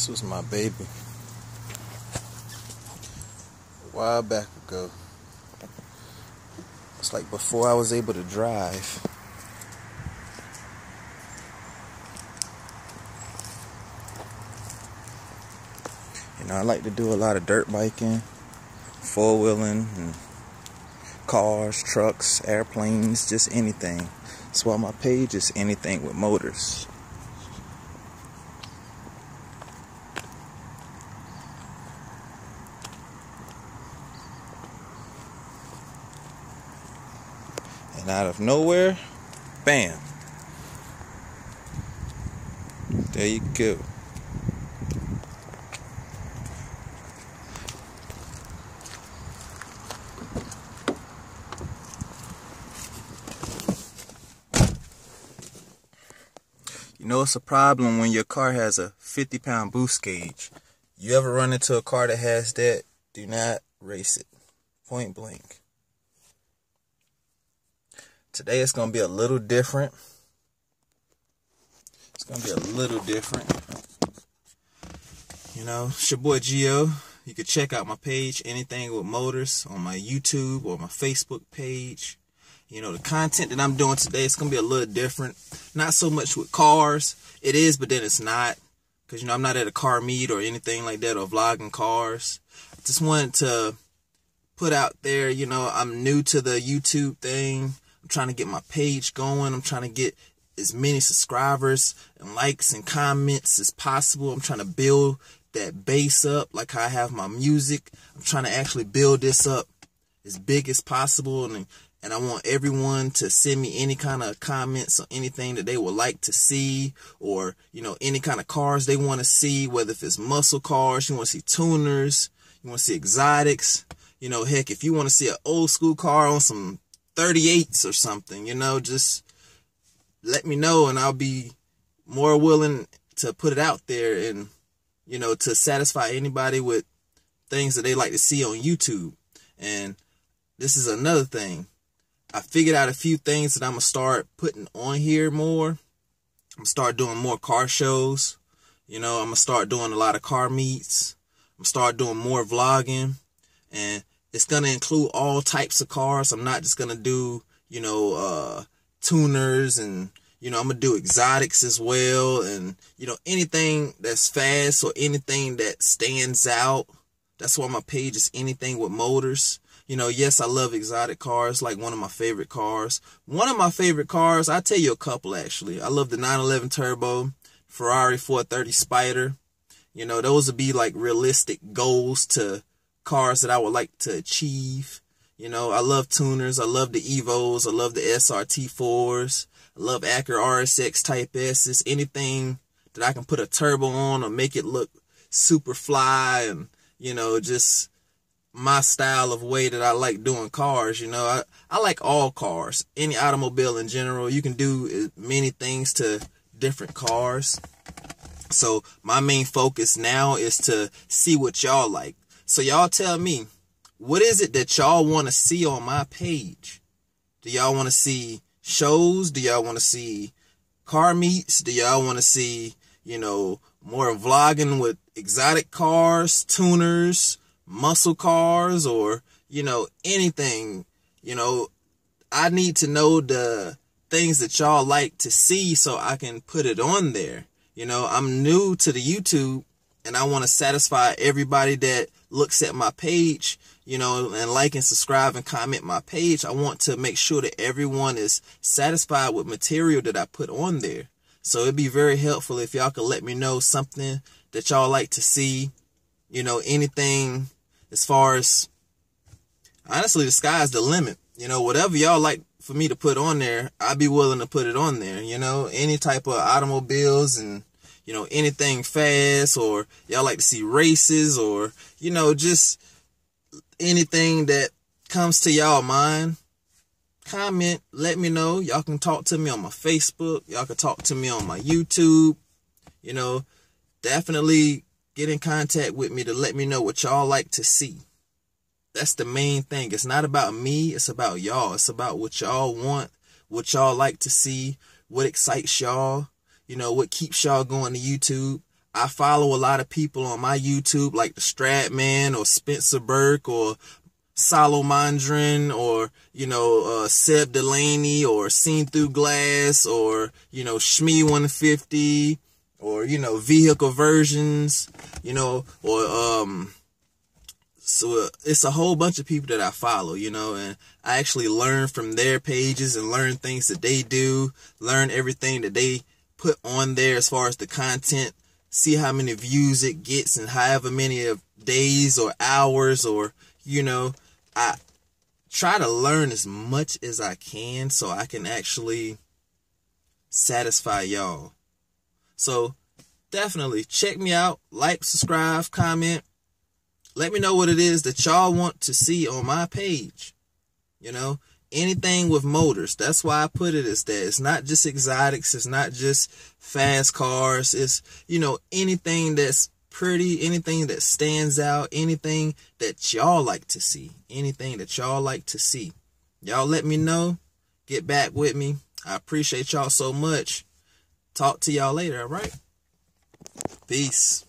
This was my baby. A while back ago. It's like before I was able to drive. You know, I like to do a lot of dirt biking, four wheeling, and cars, trucks, airplanes, just anything. That's why my page is anything with motors. And out of nowhere, bam. There you go. You know it's a problem when your car has a 50 pound boost gauge. You ever run into a car that has that? Do not race it. Point blank. Today it's gonna be a little different. It's gonna be a little different. You know, it's your boy Geo. You can check out my page, anything with motors, on my YouTube or my Facebook page. You know, the content that I'm doing today it's gonna be a little different. Not so much with cars. It is, but then it's not. Cause you know, I'm not at a car meet or anything like that or vlogging cars. I just wanted to put out there, you know, I'm new to the YouTube thing. I'm trying to get my page going. I'm trying to get as many subscribers and likes and comments as possible. I'm trying to build that base up like I have my music. I'm trying to actually build this up as big as possible and and I want everyone to send me any kind of comments or anything that they would like to see or you know any kind of cars they want to see whether if it's muscle cars, you want to see tuners, you want to see exotics, you know, heck if you want to see an old school car on some 38s or something, you know, just let me know and I'll be more willing to put it out there and, you know, to satisfy anybody with things that they like to see on YouTube. And this is another thing. I figured out a few things that I'm to start putting on here more. I'm start doing more car shows. You know, I'm to start doing a lot of car meets. I'm start doing more vlogging. And it's going to include all types of cars. I'm not just going to do, you know, uh, tuners and, you know, I'm going to do exotics as well. And, you know, anything that's fast or anything that stands out. That's why my page is anything with motors. You know, yes, I love exotic cars, like one of my favorite cars. One of my favorite cars, I'll tell you a couple actually. I love the 911 Turbo, Ferrari 430 Spider. You know, those would be like realistic goals to cars that I would like to achieve. You know, I love tuners. I love the Evos. I love the SRT4s. I love Acura RSX Type S's. Anything that I can put a turbo on or make it look super fly and, you know, just my style of way that I like doing cars. You know, I, I like all cars, any automobile in general. You can do uh, many things to different cars. So my main focus now is to see what y'all like. So y'all tell me, what is it that y'all want to see on my page? Do y'all want to see shows? Do y'all want to see car meets? Do y'all want to see, you know, more vlogging with exotic cars, tuners, muscle cars, or, you know, anything? You know, I need to know the things that y'all like to see so I can put it on there. You know, I'm new to the YouTube and I want to satisfy everybody that looks at my page, you know, and like and subscribe and comment my page. I want to make sure that everyone is satisfied with material that I put on there. So it'd be very helpful if y'all could let me know something that y'all like to see, you know, anything as far as honestly, the sky's the limit. You know, whatever y'all like for me to put on there, I'd be willing to put it on there. You know, any type of automobiles and you know anything fast, or y'all like to see races, or you know just anything that comes to y'all mind. Comment, let me know. Y'all can talk to me on my Facebook. Y'all can talk to me on my YouTube. You know, definitely get in contact with me to let me know what y'all like to see. That's the main thing. It's not about me, it's about y'all. It's about what y'all want, what y'all like to see, what excites y'all, you know, what keeps y'all going to YouTube. I follow a lot of people on my YouTube like the Stradman or Spencer Burke or Salomondrin or, you know, uh, Seb Delanney or Seen Through Glass or, you know, Shmee 150 or, you know, Vehicle Virgins, you know, or, um, so uh, it's a whole bunch of people that I follow, you know, and I actually learn from their pages and learn things that they do, learn everything that they put on there as far as the content, see how many views it gets and however many of days or hours or, you know, I try to learn as much as I can so I can actually satisfy y'all. So definitely check me out, like, subscribe, comment. Let me know what it is that y'all want to see on my page. You know, anything with motors. That's why I put it as that. It's not just exotics. It's not just fast cars. It's, you know, anything that's pretty, anything that stands out, anything that y'all like to see, anything that y'all like to see. Y'all let me know. Get back with me. I appreciate y'all so much. Talk to y'all later, all right? Peace.